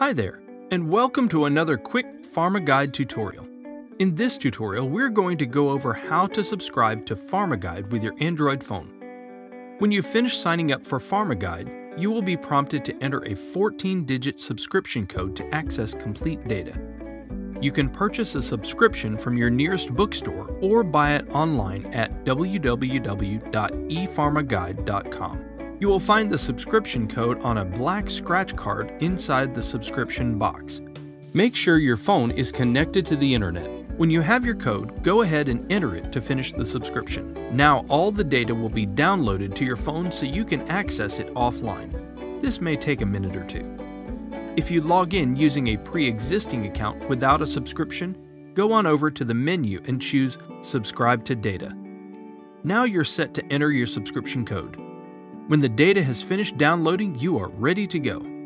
Hi there, and welcome to another quick PharmaGuide tutorial. In this tutorial, we're going to go over how to subscribe to PharmaGuide with your Android phone. When you finish signing up for PharmaGuide, you will be prompted to enter a 14-digit subscription code to access complete data. You can purchase a subscription from your nearest bookstore or buy it online at www.epharmaguide.com. You will find the subscription code on a black scratch card inside the subscription box. Make sure your phone is connected to the internet. When you have your code, go ahead and enter it to finish the subscription. Now all the data will be downloaded to your phone so you can access it offline. This may take a minute or two. If you log in using a pre-existing account without a subscription, go on over to the menu and choose Subscribe to Data. Now you're set to enter your subscription code. When the data has finished downloading, you are ready to go.